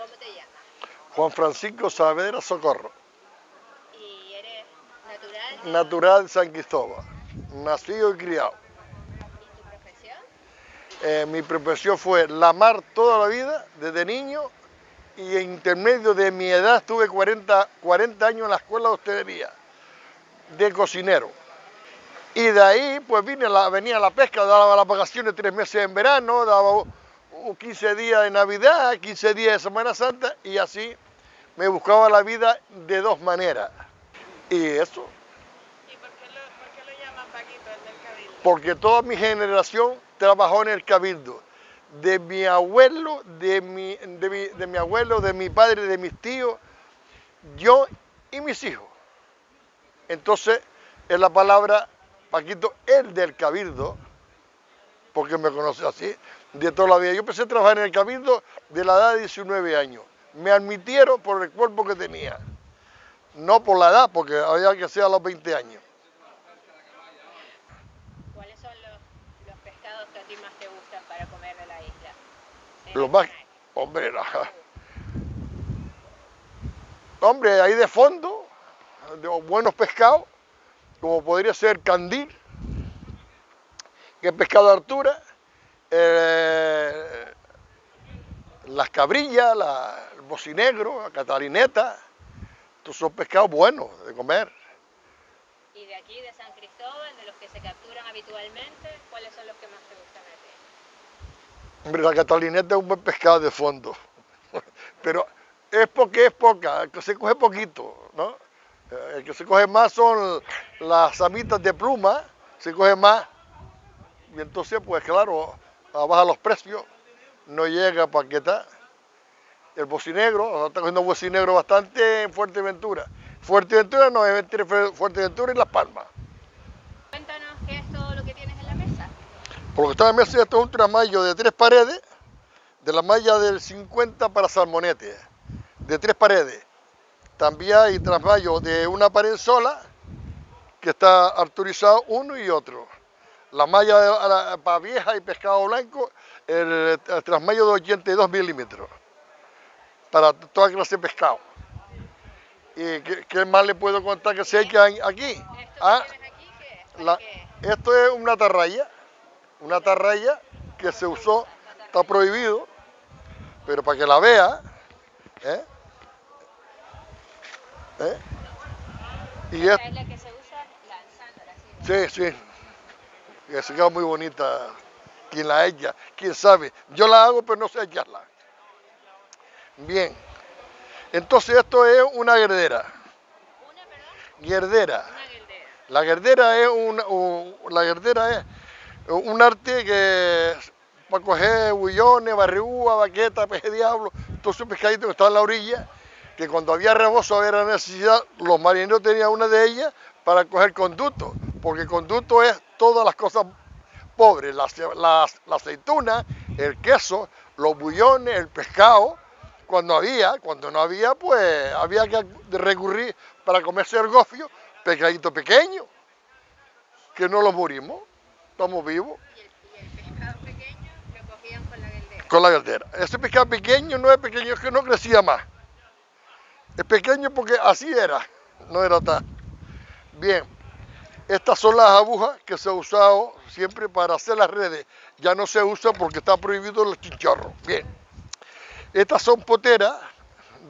¿Cómo te llamas? Juan Francisco Saavedra Socorro, ¿Y eres natural? natural de San Cristóbal, nacido y criado. ¿Y tu profesión? Eh, mi profesión fue la mar toda la vida, desde niño, y en intermedio de mi edad estuve 40, 40 años en la escuela de hostelería, de cocinero. Y de ahí, pues vine a la, venía a la pesca, daba las vacaciones tres meses en verano, daba 15 días de Navidad, 15 días de Semana Santa, y así me buscaba la vida de dos maneras. Y eso, ¿Y por qué lo, por qué lo llaman Paquito, el del Cabildo? porque toda mi generación trabajó en el cabildo. De mi abuelo, de mi, de mi, de mi abuelo, de mi padre, de mis tíos, yo y mis hijos. Entonces, es la palabra Paquito, el del cabildo, porque me conoce así, de toda la vida. Yo empecé a trabajar en el cabildo de la edad de 19 años. Me admitieron por el cuerpo que tenía, no por la edad, porque había que ser a los 20 años. ¿Cuáles son los, los pescados que a ti más te gustan para comer de la isla? En Lo el más, canal. hombre, la- hombre, ahí de fondo, de buenos pescados, como podría ser candil, que es pescado de altura, eh, las cabrillas, la- el bocinegro, la catalineta, estos son pescados buenos de comer. Y de aquí, de San Cristóbal, de los que se capturan habitualmente, ¿cuáles son los que más te gustan a ti? Hombre, la catalineta es un buen pescado de fondo, pero es porque es poca, el que se coge poquito, ¿no? Eh, El que se coge más son las amitas de pluma, se coge más, y entonces, pues claro, baja los precios, no llega para que está. El bocinegro, está cogiendo bocinegro bastante en Fuerteventura. Fuerteventura no, es entre Fuerteventura y Las Palmas. Cuéntanos qué es todo lo que tienes en la mesa. Por lo que está en la mesa, esto es un tramayo de tres paredes, de la malla del 50 para salmonete, de tres paredes. También hay trasmayo de una pared sola, que está autorizado uno y otro. La malla de- a la- para vieja y pescado blanco, el, el trasmayo de 82 milímetros, para toda clase de pescado. ¿Y qué, qué más le puedo contar que se echa aquí? ¿Esto Ah, aquí la- esto es una tarraya, una tarraya que se usó, está prohibido, pero para que la vea, ¿eh? ¿Eh? Y es, la que se usa lanzándola sí, sí, que se queda muy bonita. Quien la echa, quién sabe, yo la hago pero no sé echarla. Bien, entonces esto es una guerdera, Una, perdón, guerdera. una. La guerdera es un, un- la guerdera es un arte que para coger bullones, barrigúa, baqueta, peje diablo, todos esos pescaditos que estaban en la orilla, que cuando había rebozo era necesidad, los marineros tenían una de ellas para coger conducto, porque conducto es todas las cosas pobres, la, la- la aceituna, el queso, los bullones, el pescado, cuando había, cuando no había, pues había que recurrir para comerse el gofio, pescadito pequeño, que no los morimos, estamos vivos, Y el, y el pescado pequeño lo cogían con la guildera. con la galdera. Ese pescado pequeño no es pequeño, es que no crecía más. Es pequeño porque así era, no era tan. Bien, estas son las agujas que se han usado siempre para hacer las redes. Ya no se usa porque está prohibido los chinchorros. Bien, estas son poteras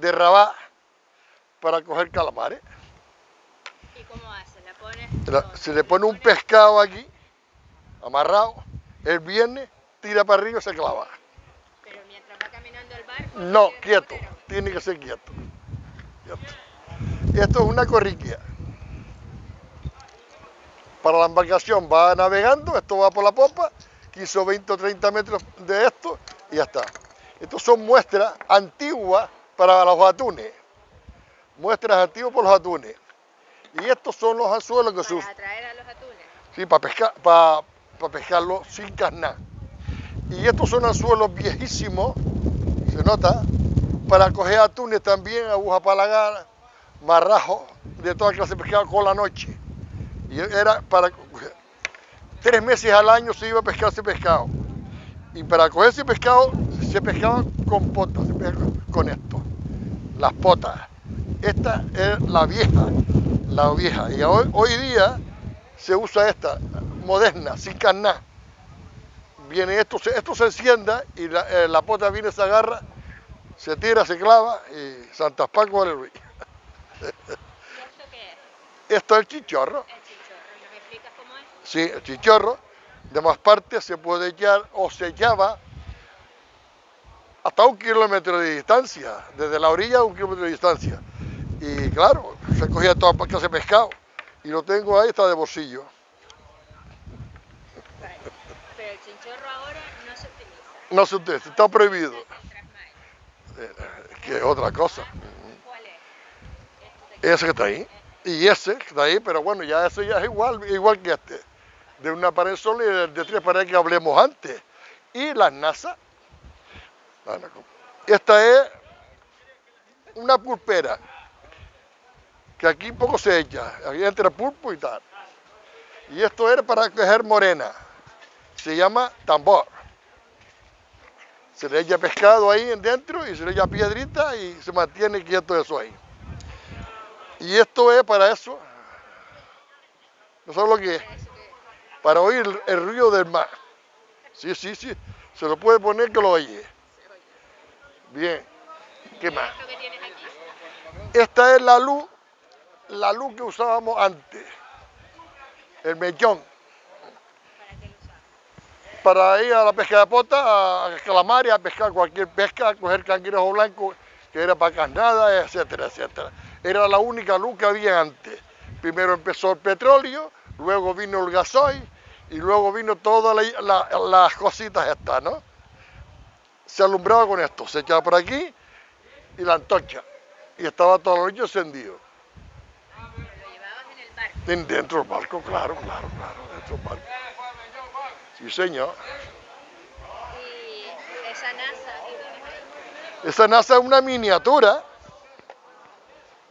de rabat para coger calamares. ¿Y cómo haces? ¿La pones? La- se le pone un pescado aquí, amarrado, el viernes, tira para arriba y se clava. Pero mientras va caminando el barco. No, quieto, tiene que ser quieto. Quieto. Esto es una corriquia. Para la embarcación va navegando, esto va por la popa, 15 o 20 o 30 metros de esto y ya está. Estos son muestras antiguas para los atunes. Muestras antiguas por los atunes. Y estos son los anzuelos que se Para usan. atraer a los atunes. Sí, para pescar, para, pescarlo sin carnar. Y estos son anzuelos viejísimos, se nota, para coger atunes también, aguja palagana, marrajo, de toda clase de pescado con la noche. Y era para tres meses al año se iba a pescar ese pescado. Y para coger ese pescado se pescaba con potas, se con esto, las potas. Esta es la vieja, la vieja. Y hoy, hoy día se usa esta, moderna, sin carná. Viene esto, se- esto se encienda y la, eh, la pota viene, se agarra, se tira, se clava y Santas Paco aleluya. ¿Y esto qué es? Esto es el chichorro. El chichorro. ¿Nos explicas cómo es? Sí, el chichorro, de más partes se puede echar o se echaba hasta un kilómetro de distancia, desde la orilla a un kilómetro de distancia. Y claro, se cogía toda clase de pescado. Y lo tengo ahí, está de bolsillo. Vale. Pero el chinchorro ahora no se utiliza. No se utiliza, está prohibido. Trasmayo. Eh, que es otra cosa. ¿Cuál es? Ese que está ahí. Y ese que está ahí, pero bueno, ya ese ya es igual, igual que este. De una pared sola y de, tres paredes que hablemos antes. Y las NASA. Como- Esta es una pulpera. Que aquí poco se echa. Aquí entra pulpo y tal. Y esto era para coger morena. Se llama tambor. Se le echa pescado ahí en dentro y se le echa piedrita y se mantiene quieto eso ahí. Y esto es para eso. ¿No sabes lo que es? Para oír el, ruido del mar. Sí, sí, sí. Se lo puede poner que lo oye. Bien. ¿Qué más? Esta es la luz, la luz que usábamos antes. El mechón. ¿Para ir a la pesca de pota, a calamares, a pescar cualquier pesca, a coger cangrejo blanco, que era para carnada, etcétera, etcétera. Era la única luz que había antes. Primero empezó el petróleo, luego vino el gasoil y luego vino todas la- la- las cositas estas, ¿no? Se alumbraba con esto, se echaba por aquí y la antorcha. Y estaba todo el noche encendido. Lo llevabas en el barco. En- Dentro del barco, claro, claro, claro, dentro del barco. Sí, señor. Y esa NASA. Esta NASA es una miniatura.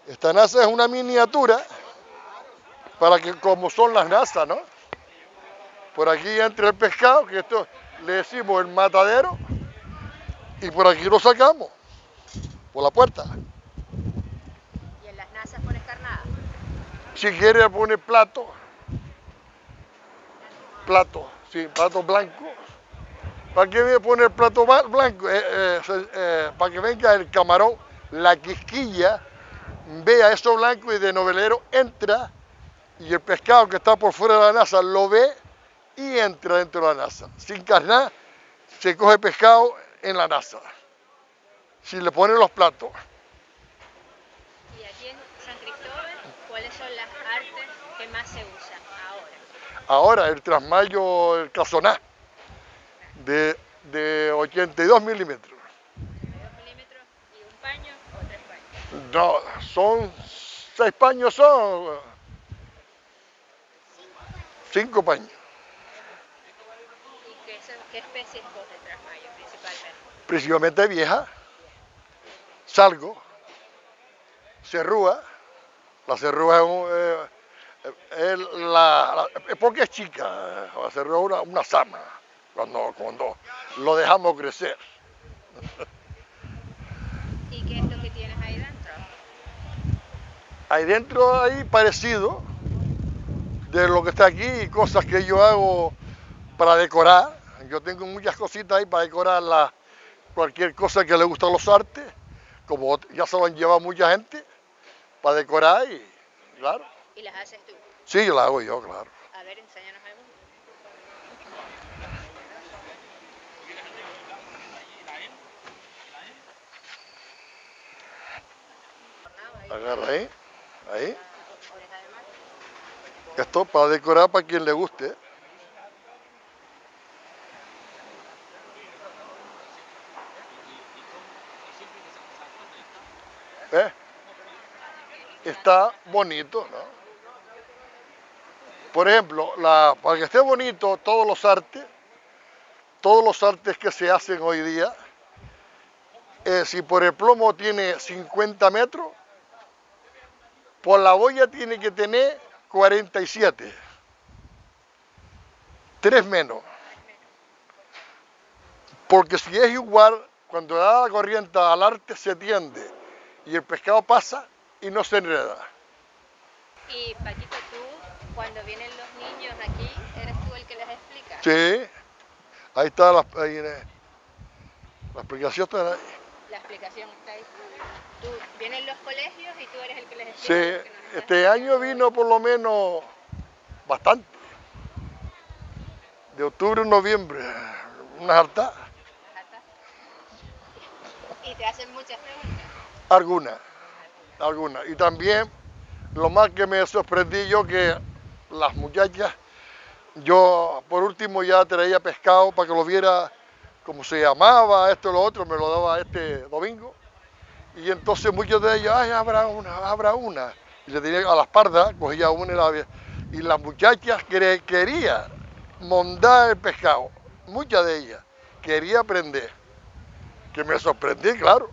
Esta NASA es una miniatura para que como son las NASA, ¿no? Por aquí entra el pescado, que esto le decimos el matadero, y por aquí lo sacamos, por la puerta. Y en las NASAs pones carnada. Si quiere pone plato, plato, sí, plato blanco. ¿Para qué me pone el plato blanco? Eh, eh, eh, para que venga el camarón, la quisquilla, vea eso blanco y de novelero entra y el pescado que está por fuera de la NASA lo ve y entra dentro de la NASA. Sin carnar, se coge pescado en la NASA. Si le ponen los platos. Y aquí en San Cristóbal, ¿cuáles son las artes que más se usan ahora? Ahora el trasmayo, el casoná, de, de 82 milímetros. 2 milímetros y un paño o tres paños. No, son seis paños, son cinco paños. ¿Y qué, qué especies coge trasmayo principalmente? Principalmente vieja, salgo, cerrúa. La cerrúa es, un, eh, es la, la- es porque es chica, la cerrúa es una, una sama, cuando, cuando lo dejamos crecer. ¿Y qué es lo que tienes ahí dentro? Ahí dentro hay parecido de lo que está aquí y cosas que yo hago para decorar. Yo tengo muchas cositas ahí para decorar la- cualquier cosa que le gusta a los artes, como ya se lo han llevado mucha gente, para decorar y claro. Y las haces tú. Sí, yo la hago yo, claro. A ver, enséñanos ahí, Agarra ahí, ahí. Esto para decorar para quien le guste. ¿Ves? Está bonito, ¿no? Por ejemplo, la- para que esté bonito todos los artes, todos los artes que se hacen hoy día, eh, si por el plomo tiene 50 metros, por la boya tiene que tener 47. Tres menos. Porque si es igual, cuando da la corriente al arte se tiende y el pescado pasa y no se enreda. Y Paquito, tú, cuando vienen los niños aquí, ¿eres tú el que les explica? Sí, ahí está la, ahí, eh, la explicación. Está ahí. La explicación está ahí. Tú vienen los colegios y tú eres el que les explica. Sí, este año vino por lo menos bastante. De octubre a noviembre, unas hartas, Ajá. Y te hacen muchas preguntas. algunas, algunas. Y también lo más que me sorprendí yo que las muchachas, yo por último ya traía pescado para que lo viera cómo se llamaba, esto y lo otro, me lo daba este domingo. Y entonces muchos de ellos, ay, habrá una, habrá una. Y le tenía a las pardas, cogía una y la había- Y las muchachas quere- querían mondar el pescado, muchas de ellas, quería aprender. Que me sorprendí, claro.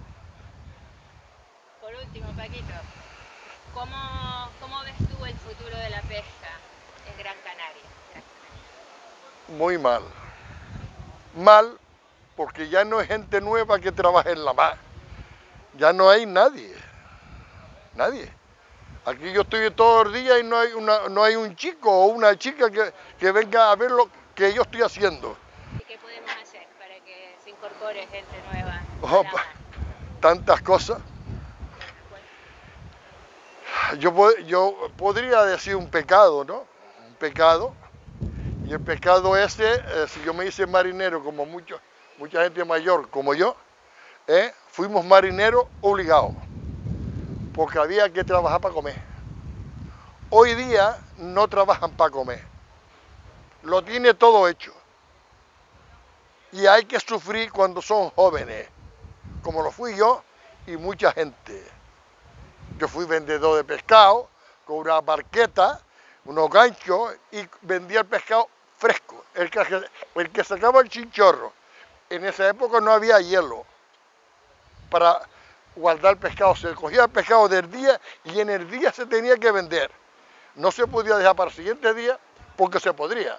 Por último, Paquito, ¿cómo, ¿cómo ves tú el futuro de la pesca en Gran Canaria? Muy mal. Mal porque ya no hay gente nueva que trabaje en la mar. Ya no hay nadie. Nadie. Aquí yo estoy todo el día y no hay, una, no hay un chico o una chica que, que venga a ver lo que yo estoy haciendo. ¿Y qué podemos hacer para que se incorpore gente nueva? a la pa- mar? Tantas cosas. Yo, yo podría decir un pecado, ¿no? Un pecado. Y el pecado ese, eh, si yo me hice marinero como mucho, mucha gente mayor como yo, eh, fuimos marineros obligados, porque había que trabajar para comer. Hoy día no trabajan para comer, lo tiene todo hecho. Y hay que sufrir cuando son jóvenes, como lo fui yo y mucha gente. Yo fui vendedor de pescado, con una barqueta, unos ganchos y vendía el pescado fresco, el que, el que sacaba el chinchorro. En esa época no había hielo para guardar el pescado. Se cogía el pescado del día y en el día se tenía que vender. No se podía dejar para el siguiente día porque se podría.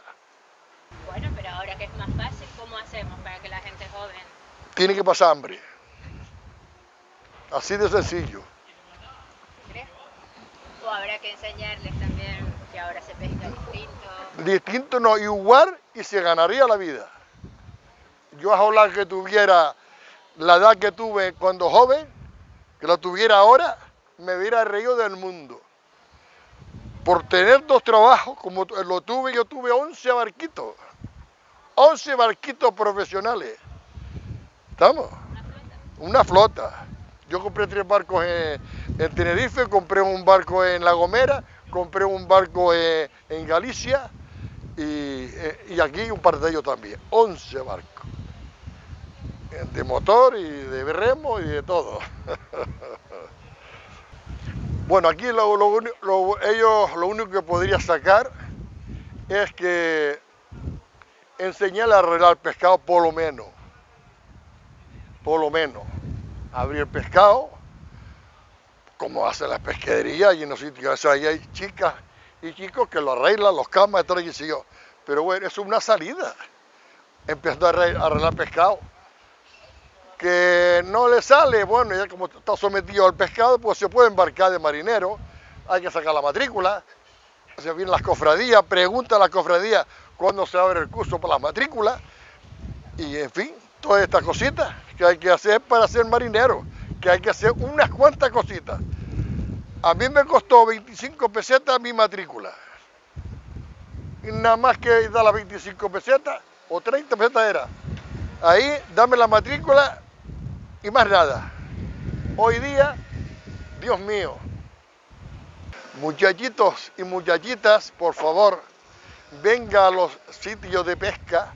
Bueno, pero ahora que es más fácil, ¿cómo hacemos para que la gente joven Tiene que pasar hambre. Así de sencillo. crezca? O habrá que enseñarles también que ahora se pesca distinto. distinto no, igual y se ganaría la vida. Yo ojalá que tuviera la edad que tuve cuando joven, que la tuviera ahora, me hubiera reído del mundo. Por tener dos trabajos, como lo tuve, yo tuve 11 barquitos. 11 barquitos profesionales. ¿Estamos? Una flota. Yo compré tres barcos en, en Tenerife, compré un barco en La Gomera, compré un barco en, en Galicia y, eh, y aquí un par de ellos también. 11 barcos. De motor y de remo y de todo. bueno, aquí lo, ellos lo único que podría sacar es que enseñarle a arreglar pescado por lo menos. Por lo menos abrir pescado, como hace la pesquería y en los sitios. O hay chicas y chicos que lo arreglan, los camas, y yo. Pero bueno, es una salida. Arre- a arreglar pescado. Que no le sale, bueno, ya como está sometido al pescado, pues se puede embarcar de marinero. Hay que sacar la matrícula. Se vienen las cofradías, pregunta a la cofradía cuándo se abre el curso para las matrículas. Y en fin, todas estas cositas que hay que hacer para ser marinero, que hay que hacer unas cuantas cositas. A mí me costó 25 pesetas mi matrícula. Y nada más que dar las 25 pesetas, o 30 pesetas era. Ahí, dame la matrícula y más nada. Hoy día, Dios mío, muchachitos y muchachitas, por favor, venga a los sitios de pesca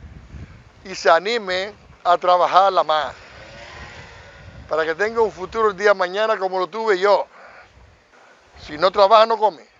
y se anime a trabajar la mar. Para que tenga un futuro el día de mañana como lo tuve yo. Si no trabaja, no come.